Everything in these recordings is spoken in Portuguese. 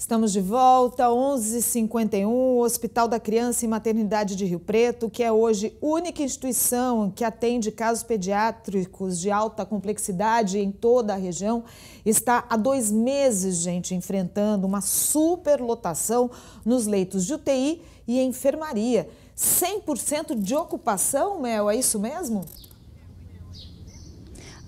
Estamos de volta, 11h51, o Hospital da Criança e Maternidade de Rio Preto, que é hoje única instituição que atende casos pediátricos de alta complexidade em toda a região, está há dois meses, gente, enfrentando uma superlotação nos leitos de UTI e enfermaria. 100% de ocupação, Mel, é isso mesmo?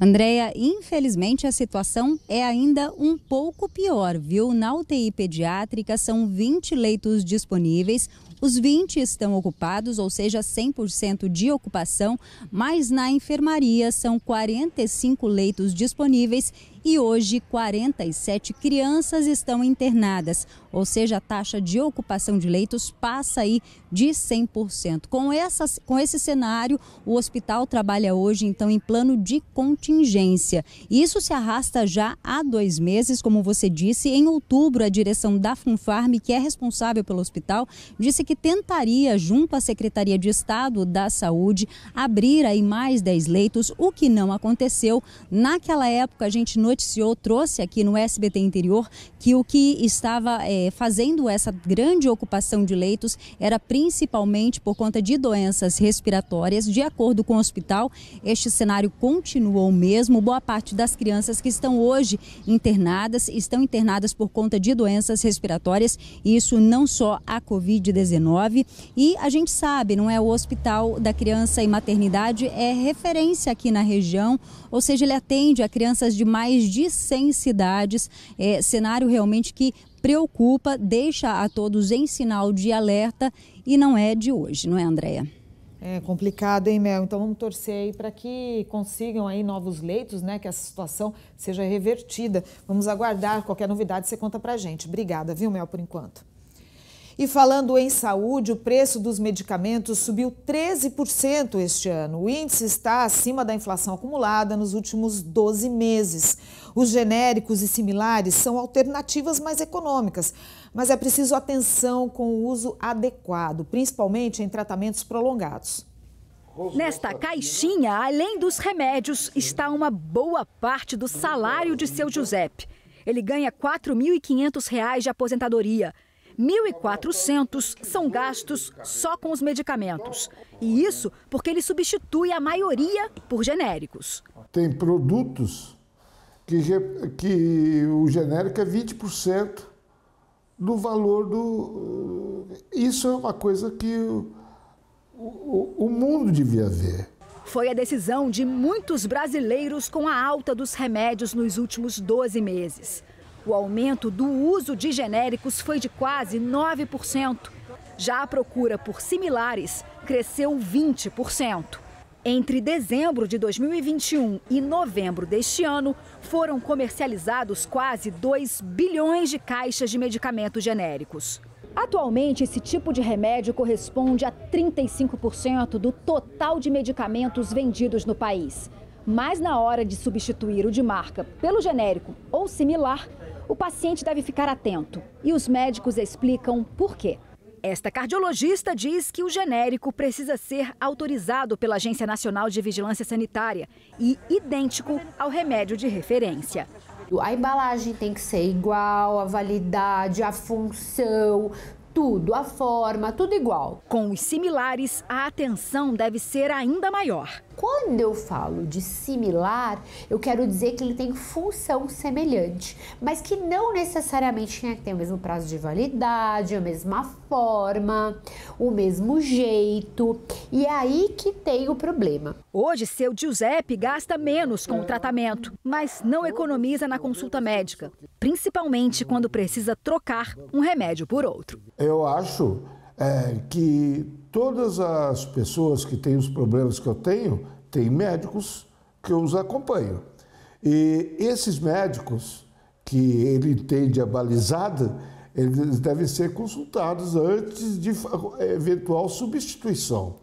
Andréia, infelizmente a situação é ainda um pouco pior, viu? Na UTI pediátrica são 20 leitos disponíveis, os 20 estão ocupados, ou seja, 100% de ocupação, mas na enfermaria são 45 leitos disponíveis e hoje 47 crianças estão internadas, ou seja, a taxa de ocupação de leitos passa aí de 100%. Com, essa, com esse cenário, o hospital trabalha hoje então em plano de contingência. Isso se arrasta já há dois meses, como você disse. Em outubro, a direção da Funfarm, que é responsável pelo hospital, disse que tentaria, junto à Secretaria de Estado da Saúde, abrir aí mais 10 leitos, o que não aconteceu. Naquela época, a gente noticiou, trouxe aqui no SBT Interior, que o que estava é, fazendo essa grande ocupação de leitos era principalmente por conta de doenças respiratórias. De acordo com o hospital, este cenário continuou o mesmo. Boa parte das crianças que estão hoje internadas estão internadas por conta de doenças respiratórias, isso não só a Covid-19. E a gente sabe, não é? O Hospital da Criança e Maternidade é referência aqui na região, ou seja, ele atende a crianças de mais mais de 100 cidades. É, cenário realmente que preocupa, deixa a todos em sinal de alerta e não é de hoje, não é, Andréia? É complicado, hein, Mel? Então vamos torcer aí para que consigam aí novos leitos, né? Que essa situação seja revertida. Vamos aguardar qualquer novidade, você conta pra gente. Obrigada, viu, Mel, por enquanto. E falando em saúde, o preço dos medicamentos subiu 13% este ano. O índice está acima da inflação acumulada nos últimos 12 meses. Os genéricos e similares são alternativas mais econômicas, mas é preciso atenção com o uso adequado, principalmente em tratamentos prolongados. Nesta caixinha, além dos remédios, está uma boa parte do salário de seu Giuseppe. Ele ganha R$ 4.500 de aposentadoria. 1.400 são gastos só com os medicamentos. E isso porque ele substitui a maioria por genéricos. Tem produtos que, que o genérico é 20% do valor do. Isso é uma coisa que o, o, o mundo devia ver. Foi a decisão de muitos brasileiros com a alta dos remédios nos últimos 12 meses. O aumento do uso de genéricos foi de quase 9%. Já a procura por similares cresceu 20%. Entre dezembro de 2021 e novembro deste ano, foram comercializados quase 2 bilhões de caixas de medicamentos genéricos. Atualmente, esse tipo de remédio corresponde a 35% do total de medicamentos vendidos no país. Mas na hora de substituir o de marca pelo genérico ou similar, o paciente deve ficar atento. E os médicos explicam por quê. Esta cardiologista diz que o genérico precisa ser autorizado pela Agência Nacional de Vigilância Sanitária e idêntico ao remédio de referência. A embalagem tem que ser igual, a validade, a função, tudo, a forma, tudo igual. Com os similares, a atenção deve ser ainda maior. Quando eu falo de similar, eu quero dizer que ele tem função semelhante, mas que não necessariamente tem que ter o mesmo prazo de validade, a mesma forma, o mesmo jeito. E é aí que tem o problema. Hoje, seu Giuseppe gasta menos com o tratamento, mas não economiza na consulta médica, principalmente quando precisa trocar um remédio por outro. Eu acho é, que todas as pessoas que têm os problemas que eu tenho, têm médicos que os acompanho. E esses médicos que ele entende a balizada, eles devem ser consultados antes de eventual substituição.